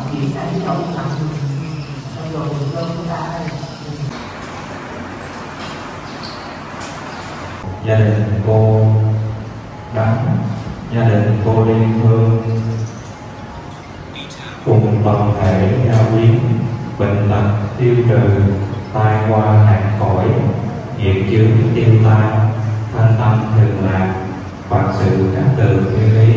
tội còn gì xảy trong xong rồi mình đâu chúng gia đình cô đắng, gia đình cô đi hương cùng toàn thể gia quyến bệnh tật tiêu trừ tai qua nạn khỏi nghiệp chướng tiêu tan thanh tâm thường lạc phật sự các từ như lý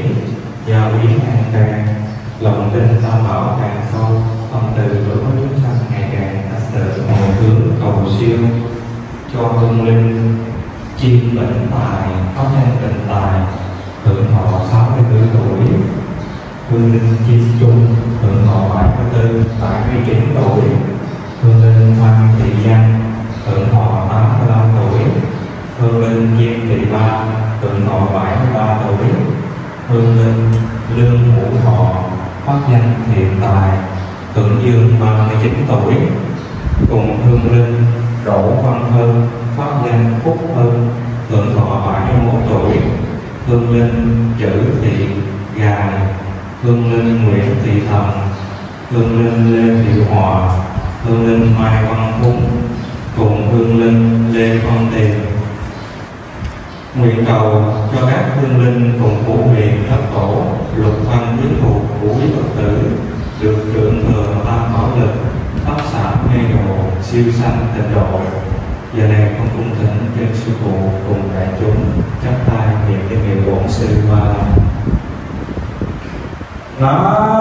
gia quyến an khang lòng tin tam bảo càng sâu, tâm từ đối với chúng sanh ngày càng thanh từ hồi hướng cầu siêu. Cho hương linh chim bệnh tài có nhân tình tài, hưởng thọ 64 tuổi. Hương linh chim chung, hưởng thọ 74 79 tuổi phát thiện tài hưởng dương 39 tuổi, cùng hương linh, Đỗ Văn Hơn phát danh Phúc Hơn hưởng thọ 71 tuổi. Hương linh, Chữ Thị Gài. Hương linh, Nguyễn Thị Thần. Hương linh, Lê Thị Hòa. Hương linh, Mai Văn Phúng cùng hương linh, Lê Văn Tiền. Nguyện cầu cho các hương linh cùng phổ huyện thất tổ lục văn quý thuộc của quý phật tử được trưởng thừa ba bảo lực, pháp sản mê độ siêu sanh tịnh độ. Giờ này con cung thỉnh trên sư phụ cùng đại chúng chắp tay niệm cái niệm bổn sư ba la. Nam